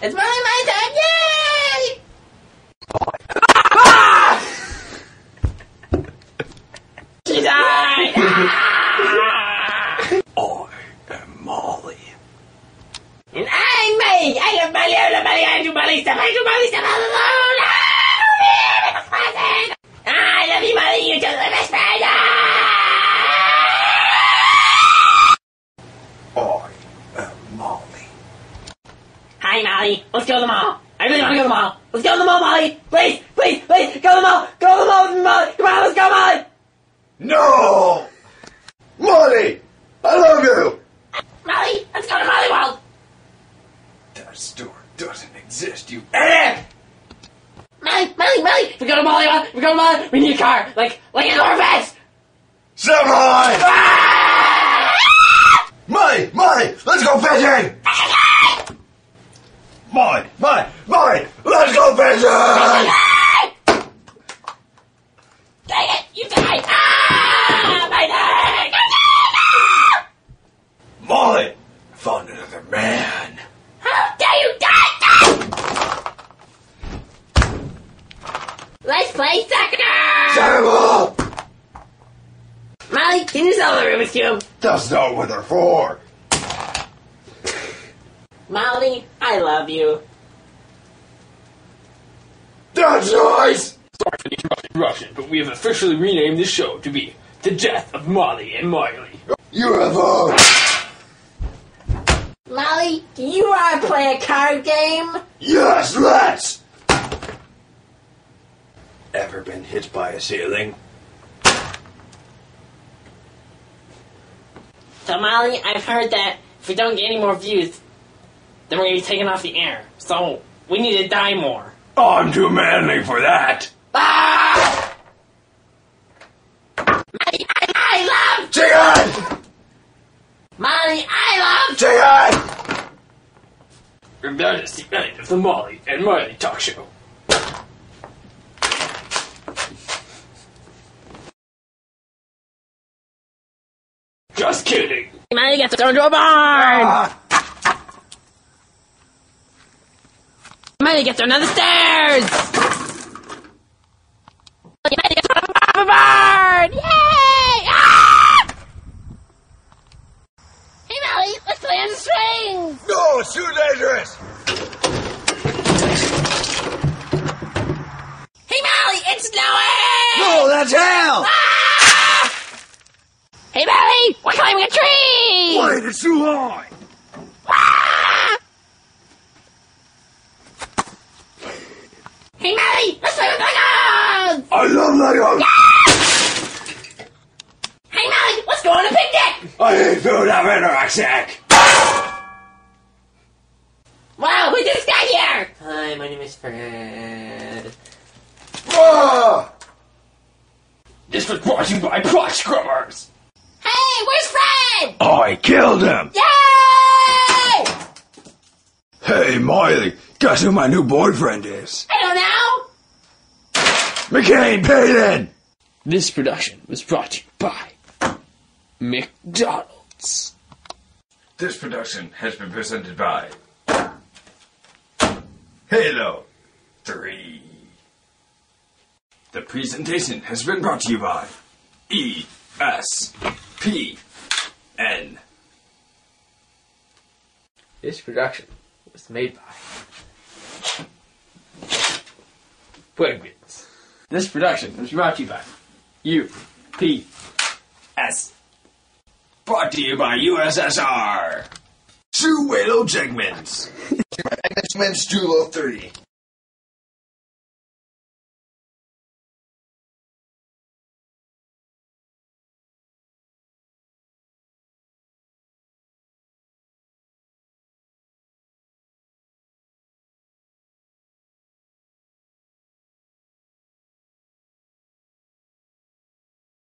It's Molly my turn! Yay! She died! I am Molly. And I'm Molly! I am Molly! I am Molly! I do Molly stuff! I Molly stuff! I love you, Molly! You're just my best friend! I am Molly. Hi, Molly. Let's go to the mall. I really want to go to the mall. Let's go to the mall, Molly. Please, please, please, go to the mall. Go to the mall, with me, Molly. Come on, let's go, Molly. No! Molly! I love you! Molly, let's go to Molly World. That store doesn't exist, you idiot! Molly, Molly, Molly. We go to Molly World, we go to Molly, we need a car. Like, like an Corvette. Samurai! Ah! Molly! Molly! Let's go fishing! Molly! Molly! Molly! Let's go fishing! Dang it, you died. Ah, my leg. Molly! Found another man. How dare you die? Let's play soccer. Terrible! Molly, can you sell the Rubik's Cube? That's not what they're for. Molly, I love you. That's nice! Sorry for the interruption, but we have officially renamed this show to be The Death of Molly and Miley. UFO! Molly, do you want to play a card game? Yes, let's! Ever been hit by a ceiling? So, Molly, I've heard that if we don't get any more views, then we're going to be taken off the air. So, we need to die more. I'm too manly for that. Ah! Molly, I, I love... Chicken! Molly, I love... Chicken! And that is the end of the Molly and Miley talk show. Just kidding. Molly gets thrown to a barn! Ah, Molly gets thrown down the stairs! Molly gets thrown off a barn! Yay! Ah! Hey, Molly, let's play on the strings! no, it's too dangerous! Hey, Molly, it's snowing! No, that's hell! Ah! Hey, Molly, we're climbing a tree! Wait, it's too high! Ah! Hey, Molly, let's play with Legos! I love Legos! Hey, Molly, let's go on a picnic! I hate food, I'm anorexic! Wow, who just got here? Hi, my name is Fred. Ah! This was brought to you by Plot Scrubbers. Hey, where's Fred? I killed him! Yay! Hey, Miley, guess who my new boyfriend is? I don't know. McCain Payton! This production was brought to you by McDonald's. This production has been presented by Halo 3. The presentation has been brought to you by E ESPN. This production was made by Wegmans. This production is brought to you by UPS. Brought to you by USSR. Sue Whalo Jegmans. X-Men Stulo 3.